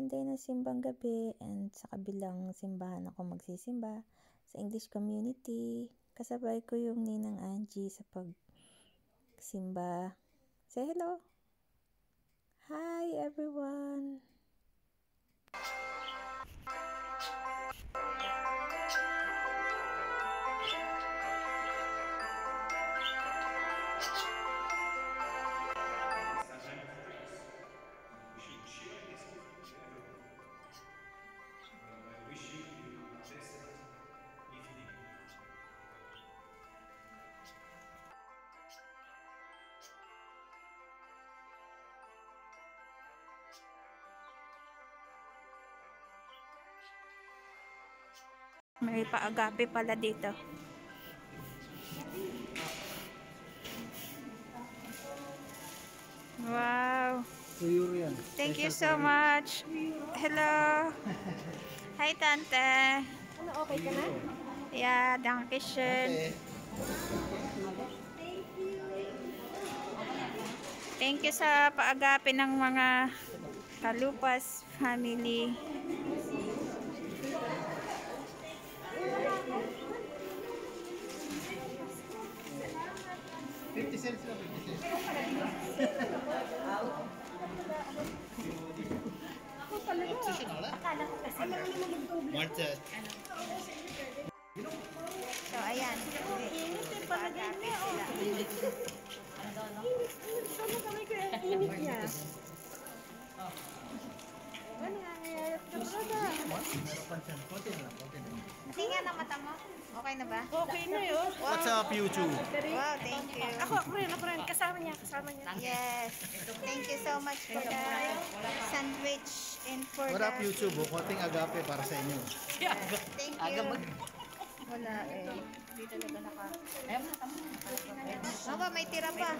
second day ng simbang gabi and sa kabilang simbahan ako magsisimba sa English community. Kasabay ko yung ninang Angie sa pagsimba. Say hello! Hi everyone! May paagape pala dito. Wow. Thank you so much. Hello. Hi, Tante. Ano, okay ka na? Yeah, danke schön. Thank you sa paagape ng mga Kalupas family. Cents 50 cents. Obsession wala? Akala ko kasi. So, ayan. Ko yung init niya. Ano nga ngayayat ka talaga? Meron pa siya. Konti na lang, konti na lang. Tingnan ang mata mo. Okay na ba? Okay na yun. What's up, YouTube? Wow, thank you. Ako, ako rin, ako rin. Kasama niya, kasama niya. Yes. Thank you so much for the sandwich and for What up, the... YouTube? Oh, konting agape para sa inyo. Thank you. Wala eh. Hindi talaga naka... Mama, may tira pa.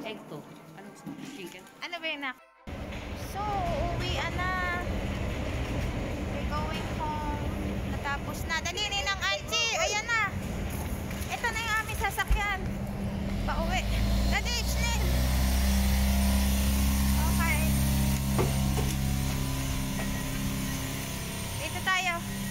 Egg to. Ano gusto mo? Chicken? Ano ba yun na? So, uuwi na. We're going home. Natapos na. Dali, ninang Angie. Ayan na. Ito na yung aming sasakyan. Pauwi. Dali, Shnel. Okay. Dito tayo.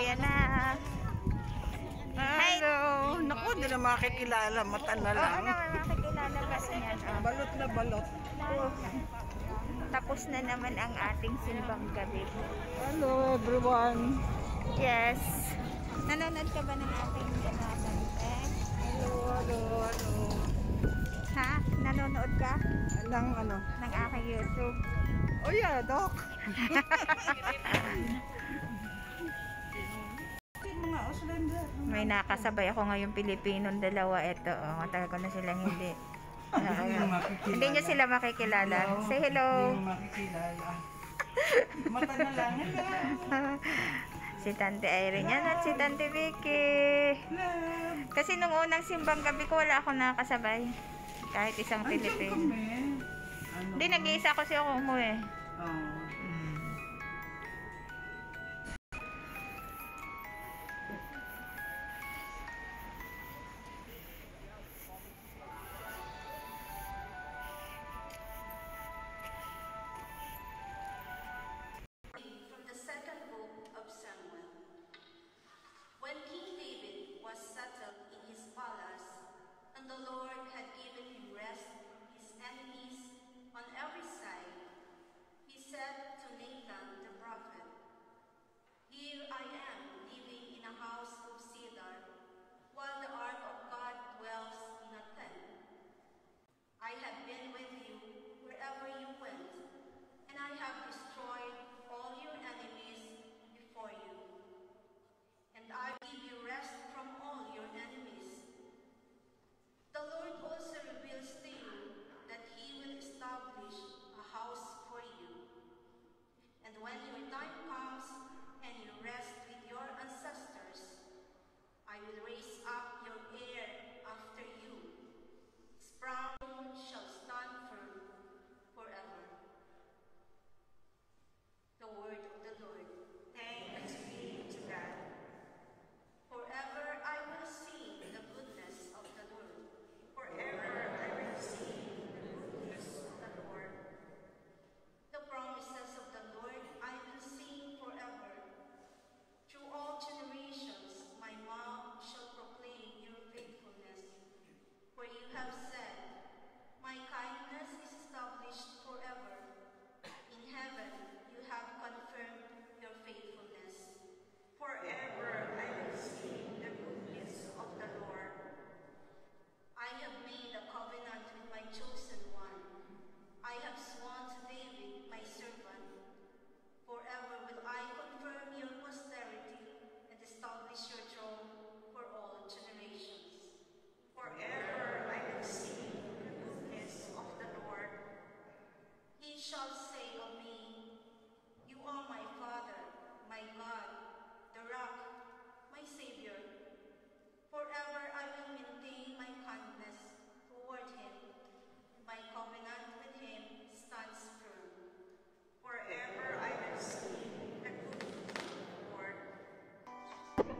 Uwi na. Hello! Naku, hindi na makikilala. Mata na Oo lang. naman, makikilala kasi niyan. Oh. Balot na balot. Tapos na naman ang ating simbang gabi. Hello everyone. Yes. Nanonood ka ba ng ating ganatan? Eh? Hello, hello, hello. Ha? Nanonood ka Alang ano? ng aking YouTube? Oh yeah, Doc. May nakasabay ako ngayong Pilipinong dalawa. Ito, oh, matagal ko na silang hindi. hindi, ah, hindi niya sila makikilala. Hello. Say hello. Hindi na lang. Hello. si Tante Irene yan at si Tante Vicky. Kasi nung unang simbang gabi ko, wala akong nakasabay. Kahit isang Pilipino. Ano? Hindi, ano? nag-iisa kasi ako umuwi. Oo. Oh.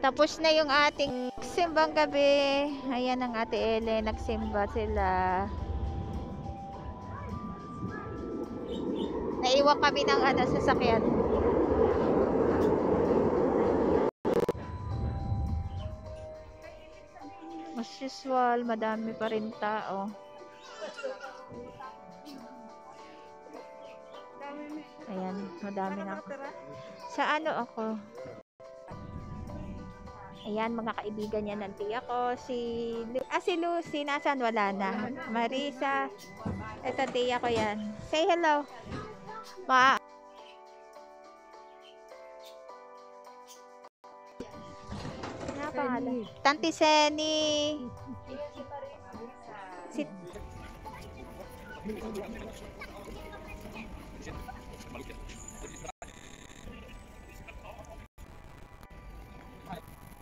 Tapos na yung ating simbang gabi. Ayan ang ate Ellen. Nagsimba sila. Naiwan kami ng ano, sasakyan. As usual, madami pa rin tao. Ayan, madami na ako. Sa ano ako? Ayan, mga kaibigan niya ng tiya ko. Si, ah, si Lucy, nasan? Wala na. Marisa. Ito, tiya ko yan. Say hello. Ma ano pangalan? Tanti Seni. Si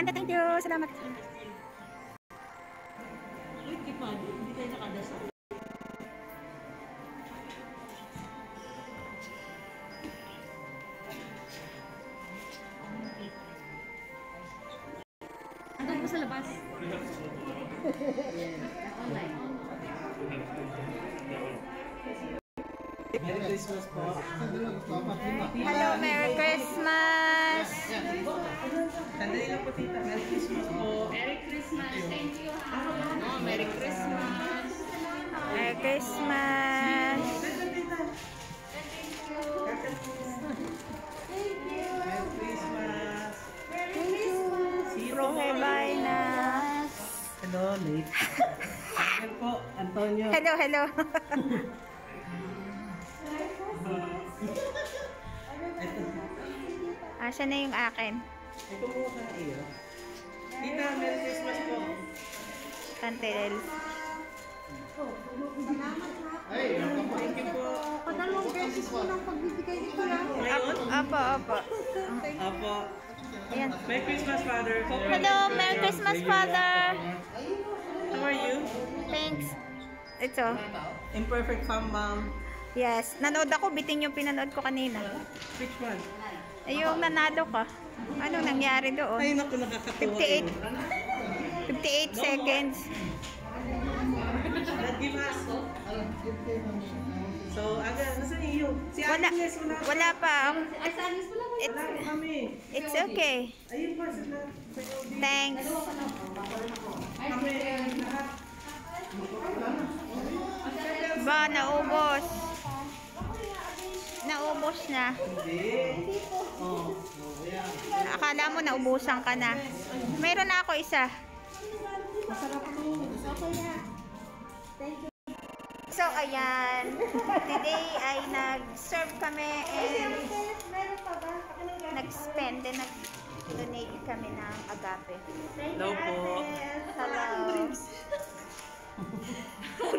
Ganda, thank you. Salamat. Merry Christmas po. Hello, Merry Christmas! Sandali lang po, tita. Merry Christmas po. Merry Christmas. Thank you, ha? Merry Christmas. Merry Christmas. Thank you. Thank. Merry Christmas. Merry Christmas. Zero Hello, late. Hello po, Antonio. Hello, hello. Asa na yung akin? Ito po ka iyo. Tita, Merry Christmas po. Tantel. Thank you po. Padalawang beses ko nang pagbibigay ni Kuya. Ngayon? Apo, apo. Apo. Ayan. Merry Christmas, Father. Hello, Merry Christmas, Father. How are you? Thanks. Ito. Imperfect Fam Mom. Yes. Nanood ako. Bitin yung pinanood ko kanina. Which one? Ay, yung nanalo ka. Ano nangyari doon? Ay, naku, nakakatuwa. 58. 58 seconds. So, aga, nasa iyo? Si Wala. Agnes, wala. Wala pa. It's, kami. it's okay. Ayun pa sila. Thanks. Ba, naubos. Naubos na. Hindi. Oh. Akala mo naubusan ka na. Meron na ako isa. So, ayan. Today ay nag-serve kami and nag-spend and nag-donate kami ng agape. Hello po. Hello.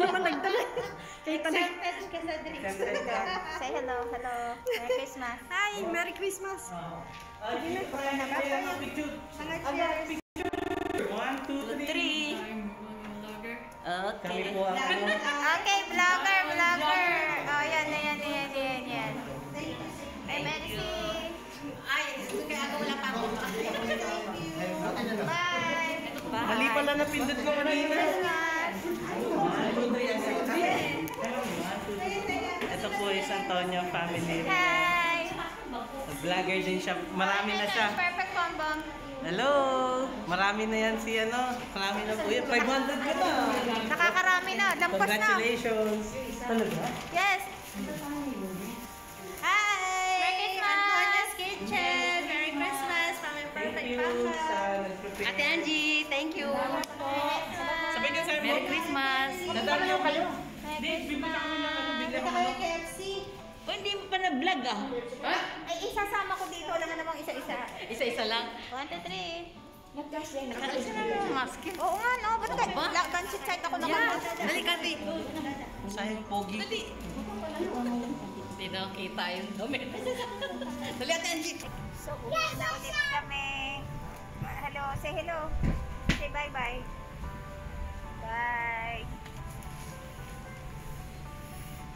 Ako naman nagdala. Kaya tanay. Siyempre ka. Say hello, hello. Merry Christmas. Hi, Merry Christmas. Ah, hindi pa rin ang picture. One, two, three. Kami po ang Okay, vlogger, vlogger. Oh, yan, yan, yan, yan, yan. Ay, Mercy. Ay, kaya ako wala pa ako. Bye. Mali pala na pindot ko kanina. Christmas. Ito po is Antonio family. Hi. Vlogger din siya. Marami na siya. Perfect combo. Hello! Marami na yan si ano. Marami na po yan. 500 ka na. Nakakarami na. Lampas na. Congratulations. Talaga? Yes. Hi. Merry Christmas! Kitchen! Merry Christmas! Mami Thank Perfect you Papa! Ate Angie, thank you! Ka sa Merry Christmas! Yung kayo. Ng ano. Bibili ako ng O, hindi mo pa na-vlog ah? Ay, isasama ko dito. Wala nga namang isa-isa. Isa-isa lang. One, two, three. Nakaalis na lang yung mask. Oo nga, no. Ba't ka? Ba? Bansit side ako naman. Dali, Kati! Sayang pogi. Dali! Hindi na kita yung dumi. Dali, Ate Angie! So, uwi na ulit kami. Hello, say hello. Say bye-bye. Bye.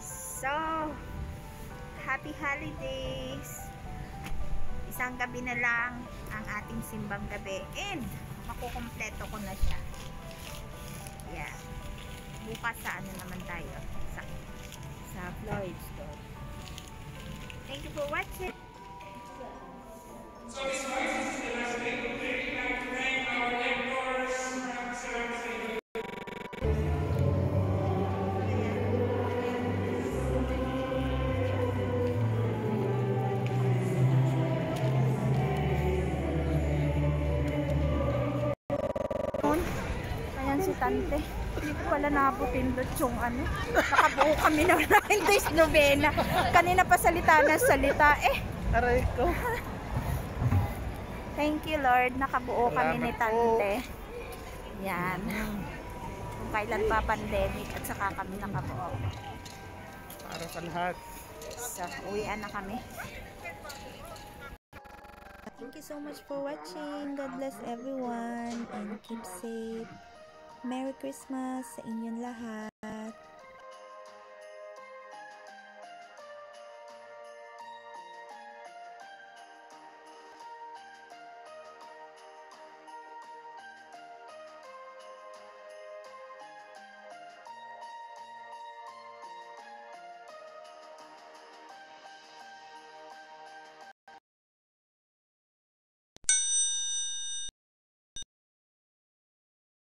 So, happy holidays. Isang gabi na lang ang ating simbang gabi. And, makukumpleto ko na siya. Yeah. Bukas sa ano naman tayo? Sa, sa Floyd store. Thank you for watching. Noon, pala napupindot yung ano. Nakabuo kami ng 9 days novena. Kanina pa salita na salita. Eh, Aray ko. thank you Lord. Nakabuo kami ni Tante. Yan. Kung kailan pa pandemic at saka kami nakabuo. Para sa lahat. So, uwian na kami. Thank you so much for watching. God bless everyone and keep safe. Merry Christmas sa inyong lahat.